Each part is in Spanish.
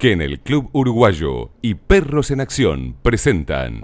que en el Club Uruguayo y Perros en Acción presentan.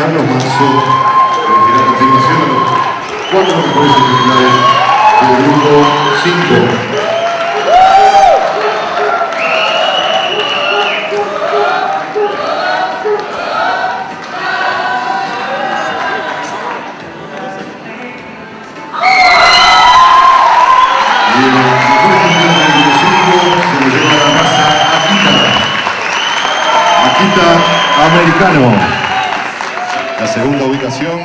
Carlos Manso, elegirá a continuación cuatro mejores semifinales del grupo 5. Y el mejor campeón del grupo 5 se lo lleva a la casa Akita. Akita Americano. La segunda ubicación